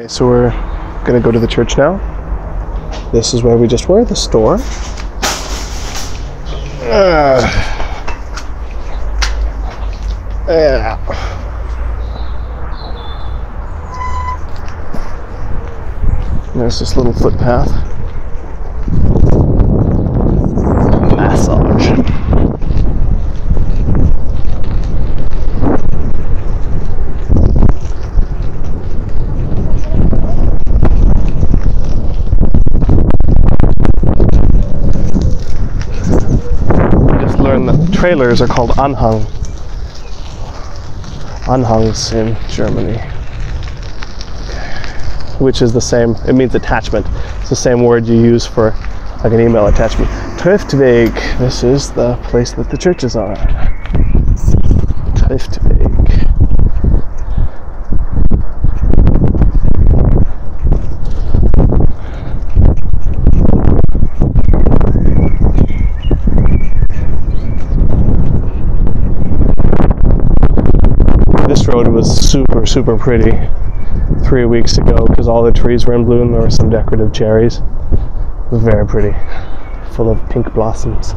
Okay, so we're gonna go to the church now. This is where we just were, the store. Uh, yeah. There's this little footpath. Massage. just learned that trailers are called Anhang. Anhangs in Germany. Which is the same, it means attachment. It's the same word you use for like an email attachment. Triftweg. This is the place that the churches are. Triftweg. This road was super, super pretty three weeks ago because all the trees were in bloom. There were some decorative cherries. It was very pretty, full of pink blossoms. So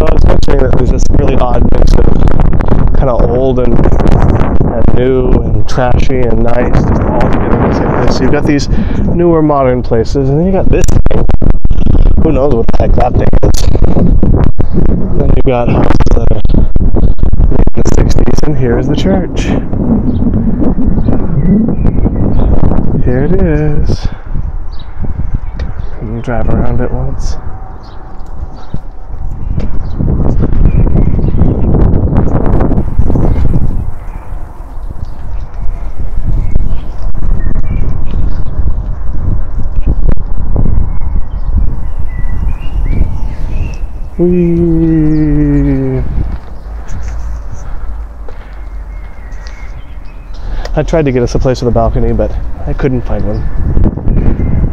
I was mentioning that there's this really odd mix of kind of old and and new and trashy and nice just all together in the same place. So you've got these newer modern places, and then you got this thing. Who knows what the heck that thing is? Then you've got houses that are in the 60s, and here's the church. Here it is. Drive around it once? I tried to get us a place with a balcony, but I couldn't find one.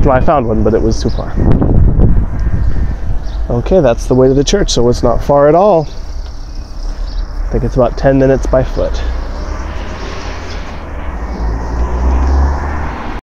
Well, I found one, but it was too far. Okay, that's the way to the church, so it's not far at all. I think it's about 10 minutes by foot.